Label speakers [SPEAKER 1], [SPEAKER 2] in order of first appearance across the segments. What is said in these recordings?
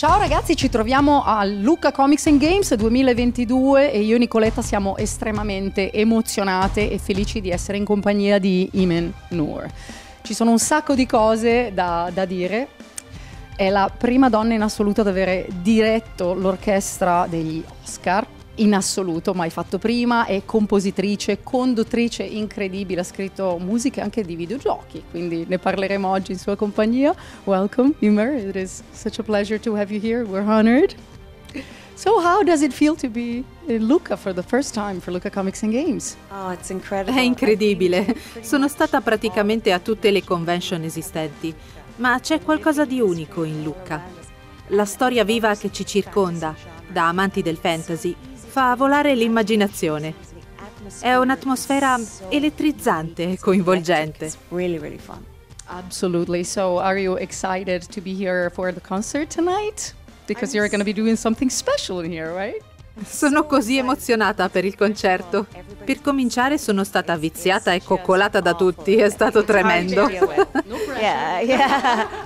[SPEAKER 1] Ciao ragazzi, ci troviamo a Lucca Comics and Games 2022 e io e Nicoletta siamo estremamente emozionate e felici di essere in compagnia di Imen Noor. Ci sono un sacco di cose da, da dire. È la prima donna in assoluto ad avere diretto l'orchestra degli Oscar in assoluto mai fatto prima, è compositrice, conduttrice incredibile, ha scritto musiche anche di videogiochi, quindi ne parleremo oggi in sua compagnia. Welcome, Imer, it is such a pleasure to have you here, we're honored. So how does it feel to be in Lucca for the first time for Lucca Comics and Games?
[SPEAKER 2] Oh, it's incredible.
[SPEAKER 3] È incredibile. Sono stata praticamente a tutte le convention esistenti, ma c'è qualcosa di unico in Lucca. La storia viva che ci circonda, da amanti del fantasy, fa volare l'immaginazione. È un'atmosfera elettrizzante e coinvolgente.
[SPEAKER 1] Absolutely. So are you excited to be here for the concert tonight? Because you're going to be doing something special in here, right?
[SPEAKER 3] Sono così emozionata per il concerto. Per cominciare sono stata viziata e coccolata da tutti, è stato tremendo.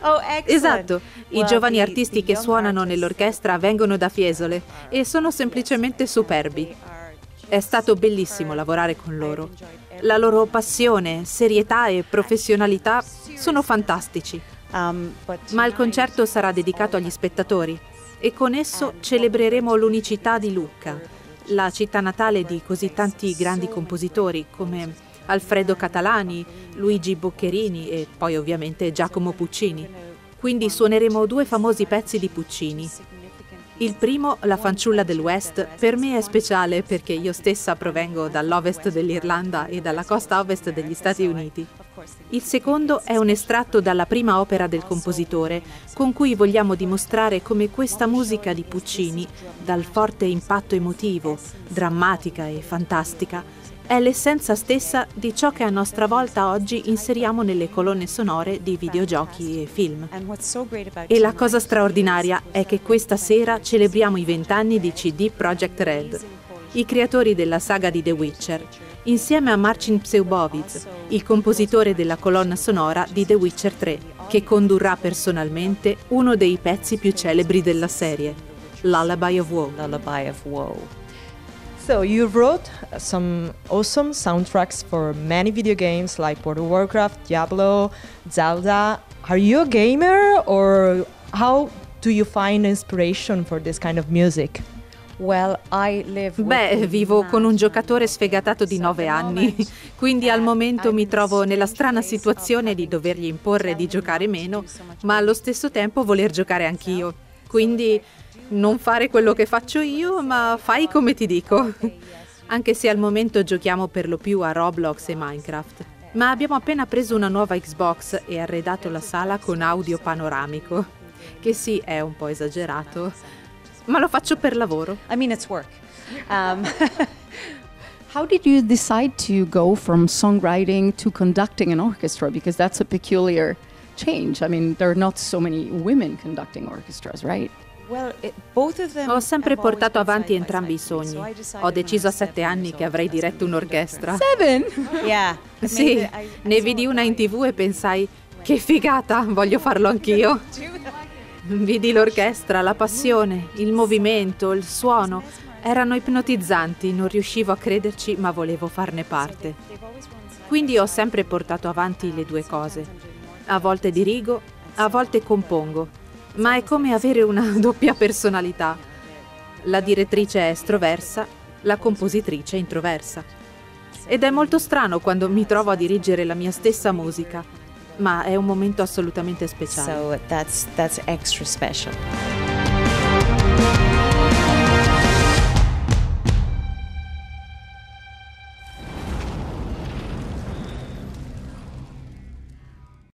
[SPEAKER 2] Oh.
[SPEAKER 3] Esatto, i giovani artisti che suonano nell'orchestra vengono da Fiesole e sono semplicemente superbi. È stato bellissimo lavorare con loro. La loro passione, serietà e professionalità sono fantastici.
[SPEAKER 2] Um,
[SPEAKER 3] Ma il concerto sarà dedicato agli spettatori e con esso celebreremo l'unicità di Lucca, la città natale di così tanti grandi compositori come Alfredo Catalani, Luigi Boccherini e poi ovviamente Giacomo Puccini. Quindi suoneremo due famosi pezzi di Puccini. Il primo, La fanciulla del West, per me è speciale perché io stessa provengo dall'ovest dell'Irlanda e dalla costa ovest degli Stati Uniti. Il secondo è un estratto dalla prima opera del compositore, con cui vogliamo dimostrare come questa musica di Puccini, dal forte impatto emotivo, drammatica e fantastica, è l'essenza stessa di ciò che a nostra volta oggi inseriamo nelle colonne sonore di videogiochi e film. E la cosa straordinaria è che questa sera celebriamo i vent'anni di CD Projekt Red, i creatori della saga di The Witcher, insieme a Marcin Pseubovic, il compositore della colonna sonora di The Witcher 3, che condurrà personalmente uno dei pezzi più celebri della serie, Lullaby of Woe.
[SPEAKER 4] So you wrote some awesome soundtracks for many video games like World of Warcraft, Diablo, Zelda. Are you a gamer or how do you find inspiration for this kind of music?
[SPEAKER 2] Well, I live with
[SPEAKER 3] Beh, vivo con un giocatore sfegatato di 9 anni, quindi al momento mi trovo nella strana situazione di dovergli imporre di giocare meno, ma allo stesso tempo voler giocare anch'io. Quindi non fare quello che faccio io, ma fai come ti dico. Anche se al momento giochiamo per lo più a Roblox e Minecraft. Ma abbiamo appena preso una nuova Xbox e arredato la sala con audio panoramico. Che sì, è un po' esagerato, ma lo faccio per lavoro.
[SPEAKER 2] I mean, it's work. Um,
[SPEAKER 1] How did you decide to go from songwriting to conducting an orchestra? Because that's a peculiar change. I mean, there are not so many women conducting orchestras, right?
[SPEAKER 3] Ho sempre portato avanti entrambi i sogni. Ho deciso a sette anni che avrei diretto un'orchestra.
[SPEAKER 1] Seven!
[SPEAKER 3] Sì, ne vidi una in tv e pensai, che figata, voglio farlo anch'io. Vidi l'orchestra, la passione, il movimento, il suono. Erano ipnotizzanti, non riuscivo a crederci, ma volevo farne parte. Quindi ho sempre portato avanti le due cose. A volte dirigo, a volte compongo, ma è come avere una doppia personalità. La direttrice è estroversa, la compositrice introversa. Ed è molto strano quando mi trovo a dirigere la mia stessa musica, ma è un momento assolutamente speciale.
[SPEAKER 2] So that's that's extra special.